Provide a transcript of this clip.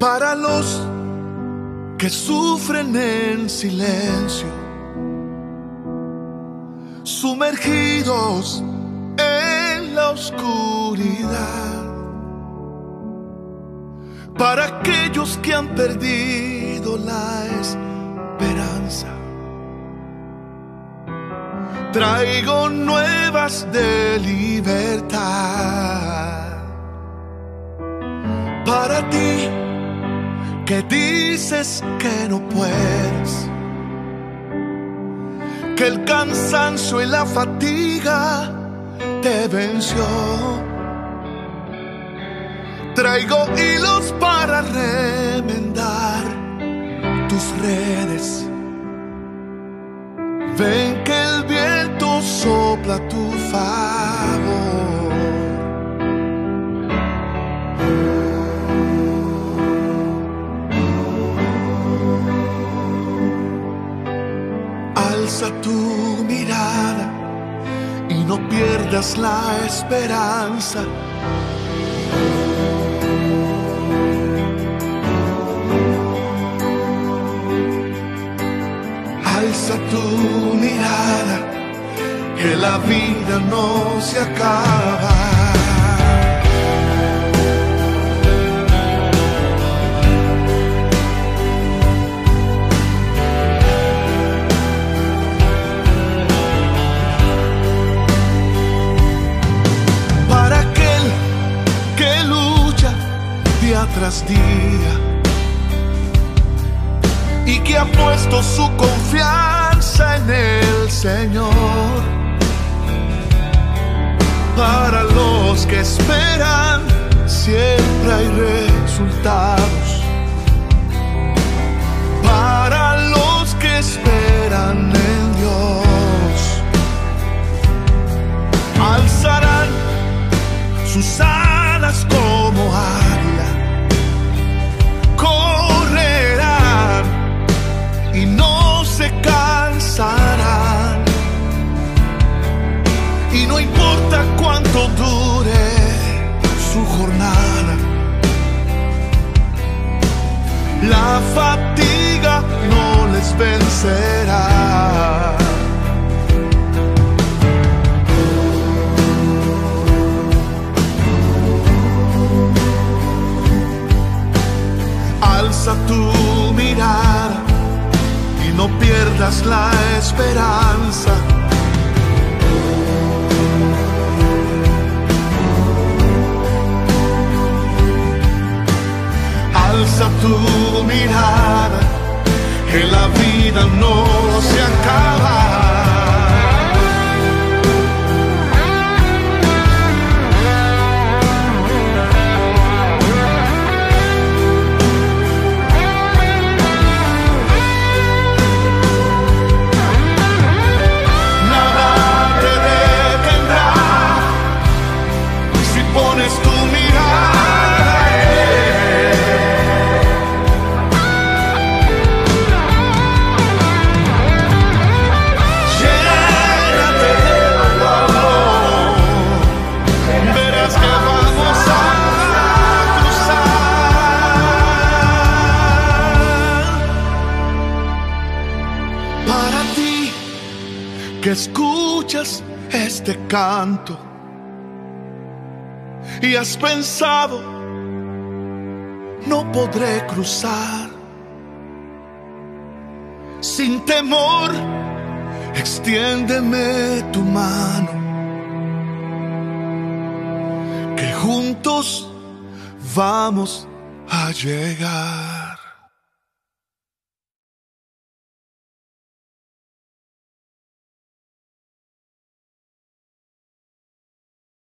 para los que sufren en silencio, sumergidos en la oscuridad, para aquellos que han perdido la esperanza. Traigo nuevas de libertad para ti que dices que no puedes, que el cansancio y la fatiga te venció. Traigo hilos para remendar tus redes. Ven que el viento sopla tu favor. Alza tu mirada y no pierdas la esperanza. Alza tu mirada, que la vida no se acaba. Tras día y que ha puesto su confianza en el Señor. Para los que esperan, Y no importa cuánto dure su jornada, la fatiga no les vencerá. Alza tu mirada y no pierdas la esperanza. Alza tu mirada, que la vida no se acaba. Que escuchas este canto y has pensado, no podré cruzar. Sin temor, extiéndeme tu mano, que juntos vamos a llegar.